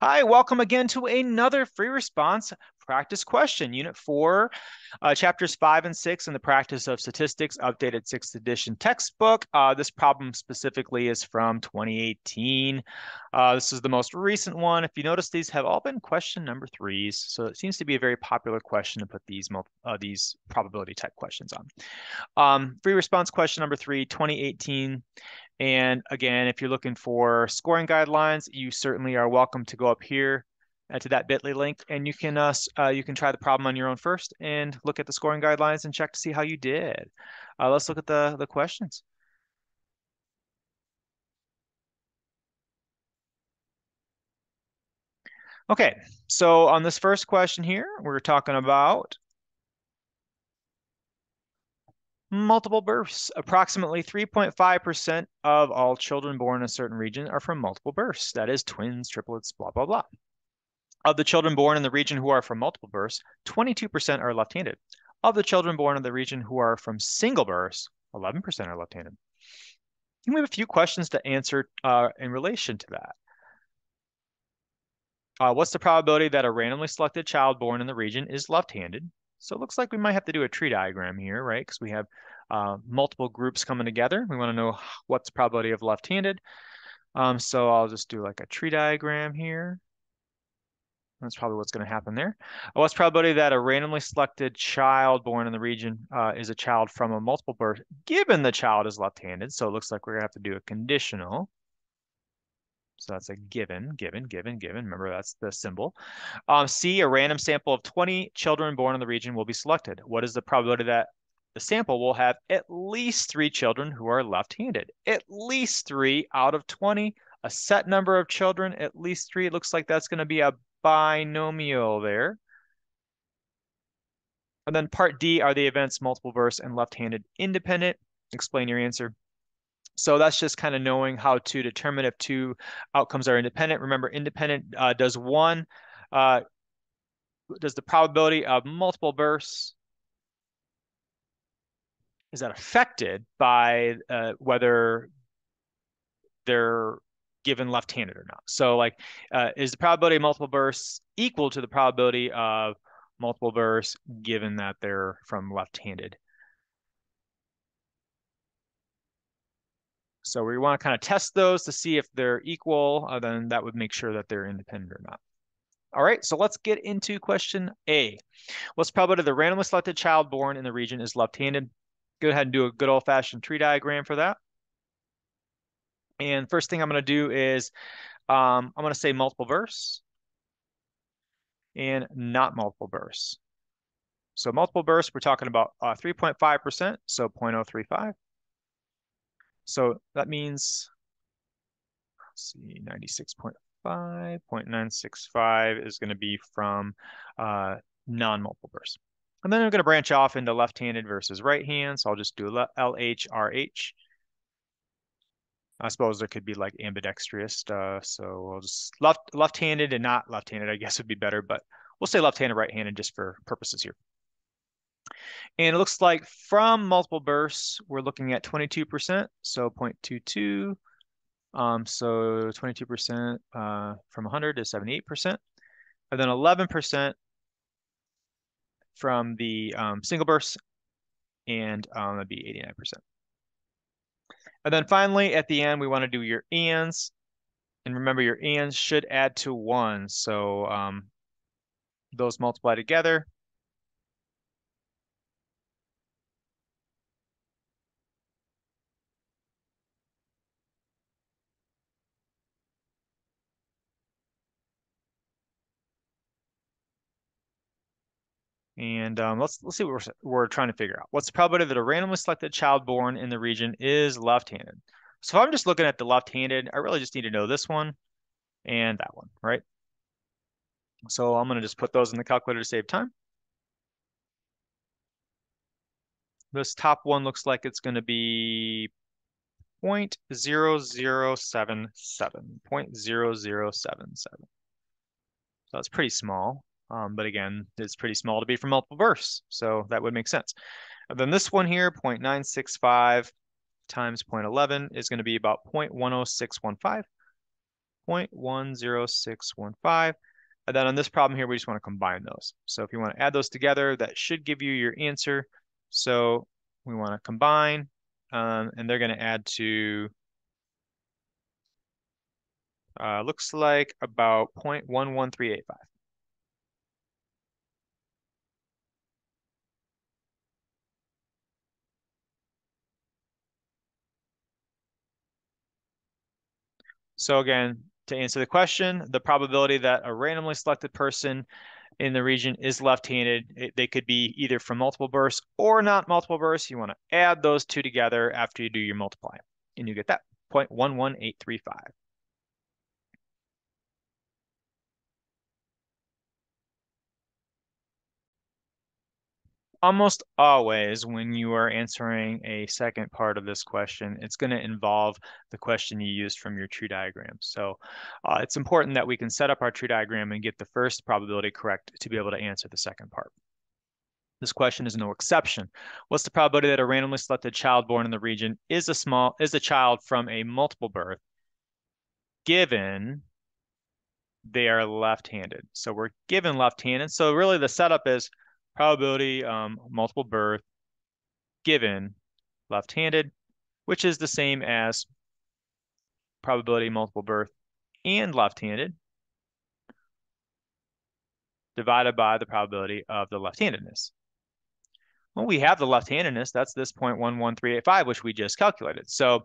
Hi, welcome again to another free response practice question, Unit 4, uh, Chapters 5 and 6 in the Practice of Statistics, updated 6th edition textbook. Uh, this problem specifically is from 2018. Uh, this is the most recent one. If you notice, these have all been question number threes, so it seems to be a very popular question to put these, uh, these probability type questions on. Um, free response question number three, 2018 and again, if you're looking for scoring guidelines, you certainly are welcome to go up here uh, to that bit.ly link and you can uh, uh, you can try the problem on your own first and look at the scoring guidelines and check to see how you did. Uh, let's look at the, the questions. Okay, so on this first question here, we're talking about multiple births. Approximately 3.5% of all children born in a certain region are from multiple births. That is twins, triplets, blah, blah, blah. Of the children born in the region who are from multiple births, 22% are left-handed. Of the children born in the region who are from single births, 11% are left-handed. And we have a few questions to answer uh, in relation to that. Uh, what's the probability that a randomly selected child born in the region is left-handed? So it looks like we might have to do a tree diagram here, right? Because we have uh, multiple groups coming together. We want to know what's the probability of left-handed. Um, so I'll just do like a tree diagram here. That's probably what's going to happen there. What's the probability that a randomly selected child born in the region uh, is a child from a multiple birth, given the child is left-handed? So it looks like we're going to have to do a conditional. So that's a given, given, given, given. Remember, that's the symbol. Um, C, a random sample of 20 children born in the region will be selected. What is the probability that the sample will have at least three children who are left-handed? At least three out of 20, a set number of children, at least three. It looks like that's going to be a binomial there. And then part D, are the events multiple births and left-handed independent? Explain your answer. So that's just kind of knowing how to determine if two outcomes are independent. Remember, independent uh, does one, uh, does the probability of multiple births, is that affected by uh, whether they're given left-handed or not? So like, uh, is the probability of multiple births equal to the probability of multiple births given that they're from left-handed? So we want to kind of test those to see if they're equal, uh, then that would make sure that they're independent or not. All right, so let's get into question A. What's the probability the randomly selected child born in the region is left-handed? Go ahead and do a good old-fashioned tree diagram for that. And first thing I'm going to do is um, I'm going to say multiple births and not multiple births. So multiple births, we're talking about 3.5%, uh, so 0.035. So that means, let's see, 96.5, 0.965 is going to be from uh, non-multiple bursts. And then I'm going to branch off into left-handed versus right-hand. So I'll just do LHRH. I suppose there could be like ambidextrous. Uh, so I'll just left left-handed and not left-handed, I guess would be better, but we'll say left-handed, right-handed just for purposes here. And it looks like from multiple bursts, we're looking at 22%, so 0.22. Um, so 22% uh, from 100 is 78%. And then 11% from the um, single bursts, and um, that'd be 89%. And then finally, at the end, we want to do your ands. And remember, your ands should add to 1. So um, those multiply together And um, let's let's see what we're, we're trying to figure out. What's the probability that a randomly selected child born in the region is left-handed? So if I'm just looking at the left-handed, I really just need to know this one and that one, right? So I'm going to just put those in the calculator to save time. This top one looks like it's going to be 0.0077, 0.0077. So that's pretty small. Um, but again, it's pretty small to be from multiple births, so that would make sense. And then this one here, 0.965 times 0.11 is going to be about 0.10615. 0.10615. And then on this problem here, we just want to combine those. So if you want to add those together, that should give you your answer. So we want to combine, um, and they're going to add to, uh, looks like about 0.11385. So again, to answer the question, the probability that a randomly selected person in the region is left-handed, they could be either from multiple births or not multiple births. You want to add those two together after you do your multiply, and you get that 0.11835. almost always when you are answering a second part of this question, it's going to involve the question you used from your tree diagram. So uh, it's important that we can set up our tree diagram and get the first probability correct to be able to answer the second part. This question is no exception. What's the probability that a randomly selected child born in the region is a small is a child from a multiple birth given they are left-handed? So we're given left-handed. So really the setup is probability um, multiple birth given left-handed, which is the same as probability multiple birth and left-handed divided by the probability of the left-handedness. Well, we have the left-handedness. That's this 0.11385, which we just calculated. So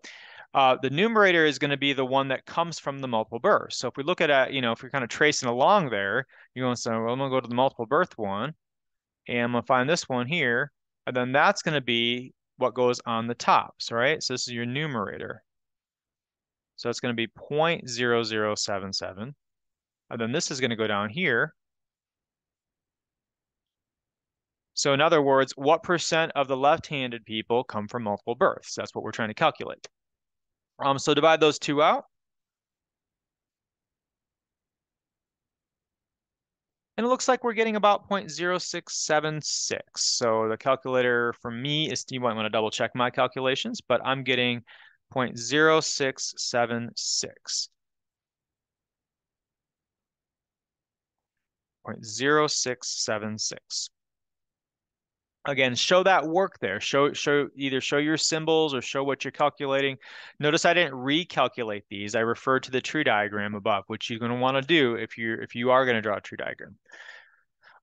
uh, the numerator is going to be the one that comes from the multiple birth. So if we look at, a, you know, if you're kind of tracing along there, you're going to say, well, I'm going to go to the multiple birth one and I'm gonna find this one here, and then that's gonna be what goes on the tops, right? So this is your numerator. So it's gonna be 0.0077, and then this is gonna go down here. So in other words, what percent of the left-handed people come from multiple births? That's what we're trying to calculate. Um, so divide those two out. And it looks like we're getting about 0.0676. So the calculator for me is, you might want to double check my calculations, but I'm getting 0.0676. 0.0676. Again, show that work there. Show show either show your symbols or show what you're calculating. Notice I didn't recalculate these. I referred to the tree diagram above, which you're going to want to do if you're if you are going to draw a tree diagram.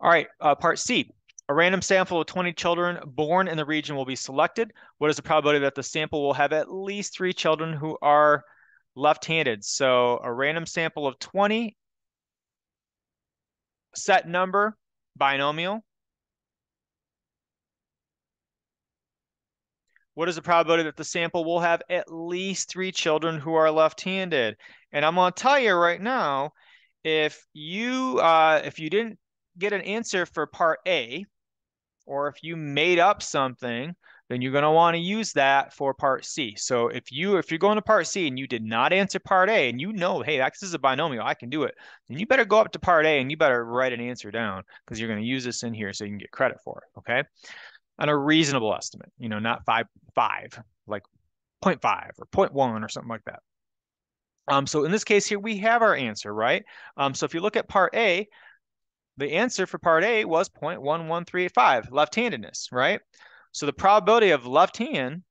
All right, uh, part C. A random sample of 20 children born in the region will be selected. What is the probability that the sample will have at least three children who are left-handed? So a random sample of 20, set number, binomial. What is the probability that the sample will have at least three children who are left-handed? And I'm going to tell you right now, if you uh, if you didn't get an answer for part A, or if you made up something, then you're going to want to use that for part C. So if you if you're going to part C and you did not answer part A and you know, hey, this is a binomial, I can do it, then you better go up to part A and you better write an answer down because you're going to use this in here so you can get credit for it. Okay on a reasonable estimate, you know, not five, five, like 0.5 or 0.1 or something like that. Um, so in this case here, we have our answer, right? Um, so if you look at part A, the answer for part A was 0.11385, left-handedness, right? So the probability of left hand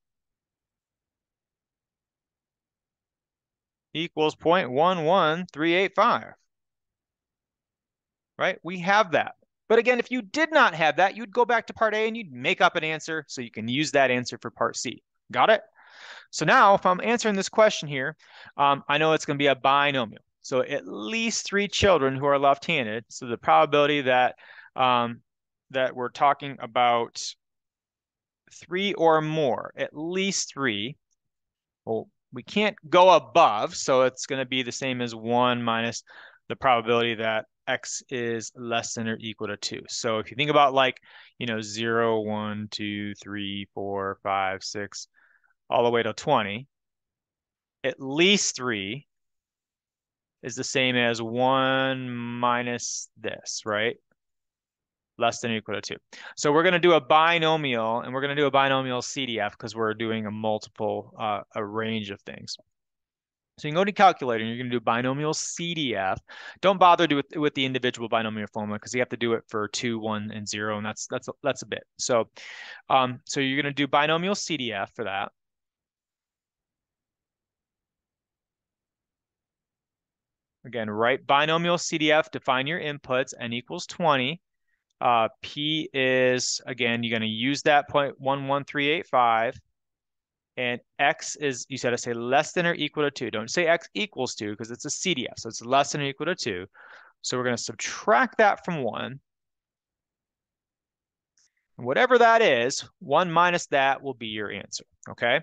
equals 0.11385, right? We have that. But again, if you did not have that, you'd go back to part A and you'd make up an answer so you can use that answer for part C. Got it? So now if I'm answering this question here, um, I know it's going to be a binomial. So at least three children who are left-handed. So the probability that um, that we're talking about three or more, at least three. Well, we can't go above, so it's going to be the same as one minus the probability that x is less than or equal to 2. So if you think about like, you know, 0, 1, 2, 3, 4, 5, 6, all the way to 20, at least 3 is the same as 1 minus this, right? Less than or equal to 2. So we're going to do a binomial, and we're going to do a binomial CDF because we're doing a multiple, uh, a range of things. So you can go to calculator and you're going to do binomial CDF. Don't bother with, with the individual binomial formula because you have to do it for two, one, and zero, and that's that's that's a bit. So, um, so you're going to do binomial CDF for that. Again, write binomial CDF, define your inputs, n equals 20. Uh, P is, again, you're going to use that 0.11385. And X is, you said to say less than or equal to 2. Don't say X equals 2 because it's a CDF, so it's less than or equal to 2. So we're going to subtract that from 1. And whatever that is, 1 minus that will be your answer, okay?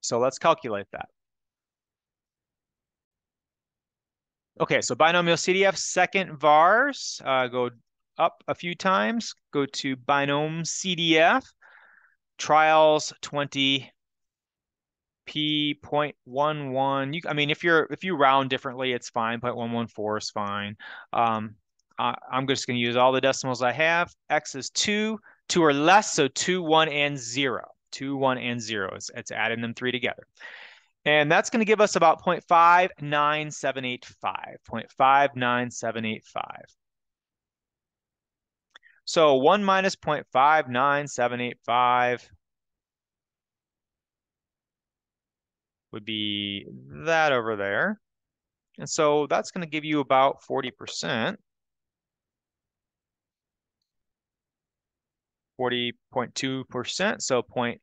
So let's calculate that. Okay, so binomial CDF, second vars, uh, go up a few times, go to binom CDF, trials 20, P 0.11. You, I mean, if you're if you round differently, it's fine. 0.114 is fine. Um, I, I'm just going to use all the decimals I have. X is two, two or less, so two, one, and zero. Two, one, and zero. It's, it's adding them three together. And that's going to give us about 0.59785, 0.59785. So 1 minus 0.59785 would be that over there. And so that's going to give you about 40%. 40.2%, so point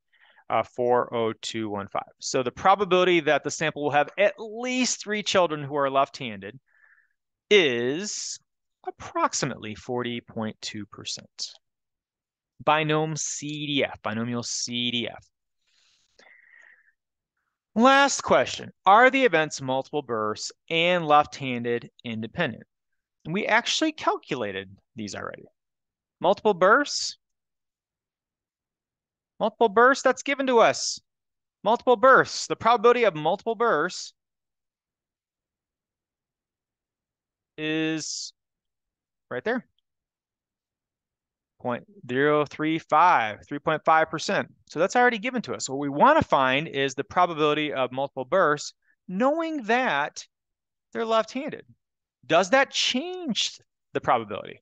uh, 40215. So the probability that the sample will have at least three children who are left-handed is approximately 40.2%. Binom CDF, binomial CDF. Last question. Are the events multiple births and left-handed independent? And we actually calculated these already. Multiple births, Multiple births, that's given to us. Multiple births, the probability of multiple births is right there. 0.035, 3.5%. So that's already given to us. What we want to find is the probability of multiple births, knowing that they're left-handed. Does that change the probability?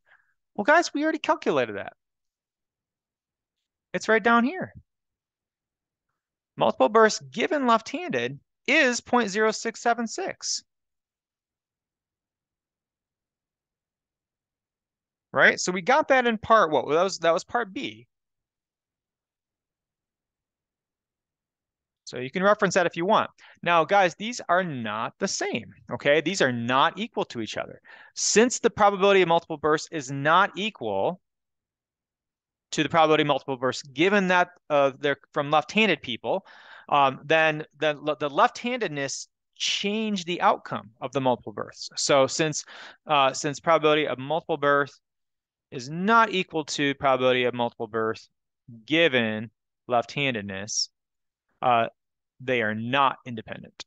Well, guys, we already calculated that. It's right down here. Multiple births given left-handed is 0.0676. Right? So we got that in part, what? Well, that was, that was part B. So you can reference that if you want. Now, guys, these are not the same, okay? These are not equal to each other. Since the probability of multiple births is not equal, to the probability of multiple births, given that uh, they're from left-handed people, um, then the, the left-handedness change the outcome of the multiple births. So since uh, since probability of multiple birth is not equal to probability of multiple birth given left-handedness, uh, they are not independent.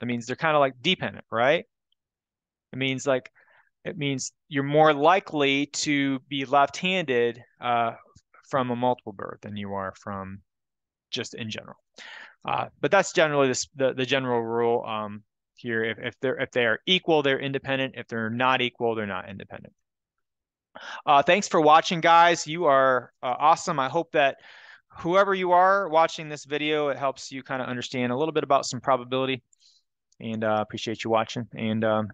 That means they're kind of like dependent, right? It means like it means you're more likely to be left-handed uh, from a multiple birth than you are from just in general. Uh, but that's generally this, the the general rule um, here. If, if they're if they are equal, they're independent. If they're not equal, they're not independent. Uh, thanks for watching, guys. You are uh, awesome. I hope that whoever you are watching this video, it helps you kind of understand a little bit about some probability. And uh, appreciate you watching. And um,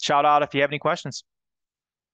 shout out if you have any questions.